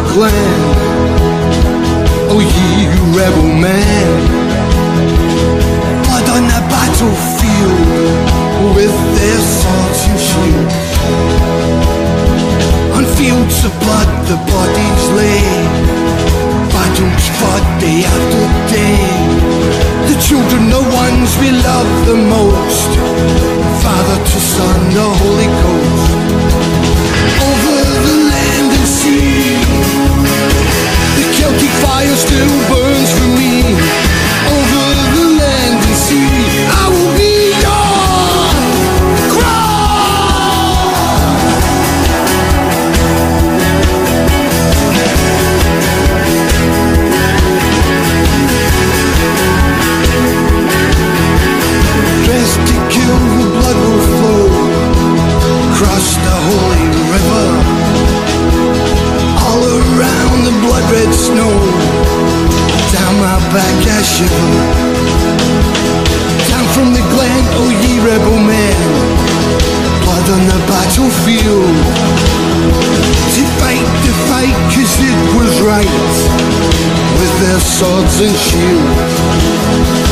promised land. Oh, ye rebel man. Blood on the battlefield with their swords and shields. On fields of blood, the bodies. Back I shiver. Down from the glen, oh ye rebel men, blood on the battlefield. To fight the fight, cause it was right, with their swords and shields